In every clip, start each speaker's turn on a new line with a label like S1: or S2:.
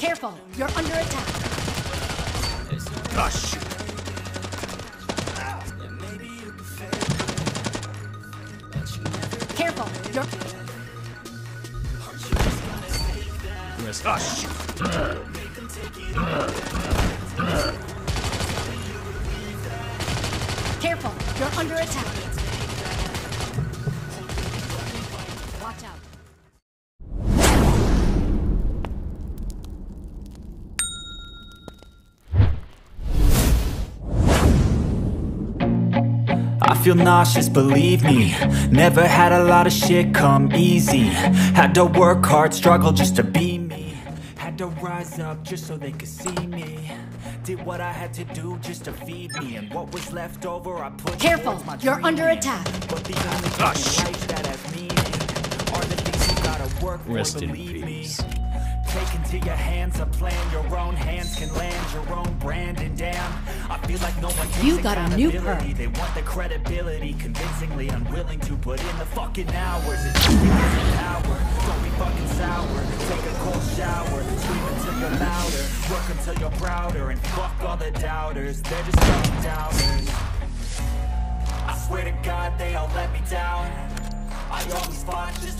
S1: Careful, you're under attack.
S2: Shit.
S1: Careful, you're.
S2: Ah,
S1: careful, you're under attack.
S3: Feel nauseous, believe me. Never had a lot of shit come easy. Had to work hard, struggle just to be me. Had to rise up just so they could see me. Did what I had to do just to feed me. And what was left over I put
S1: Careful,
S3: my
S1: you're under attack.
S3: But the only thing
S2: Ah,
S3: in
S2: shit.
S3: life that has meaning. Are the things you gotta work
S2: Rest in
S3: believe
S2: peace.
S3: Into your hands a plan. Your own hands can land your own brand. And damn, I feel like no one
S1: You got a new perk.
S3: They want the credibility Convincingly unwilling to put in the fucking hours. It's just because of power. Don't be fucking sour. Take a cold shower. Scream until you're louder. Work until you're prouder And fuck all the doubters. They're just dumb doubters. I swear to God they all let me down. I always just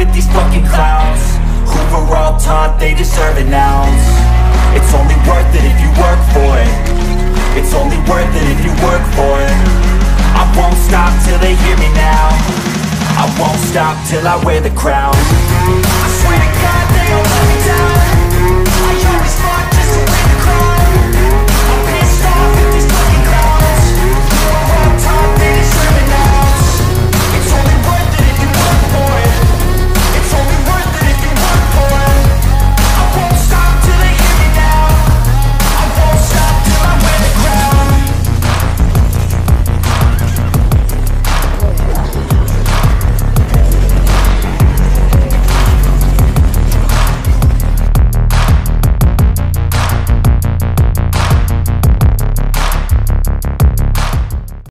S3: at these fucking clowns. Were all taught they deserve an ounce. It's only worth it if you work for it. It's only worth it if you work for it. I won't stop till they hear me now. I won't stop till I wear the crown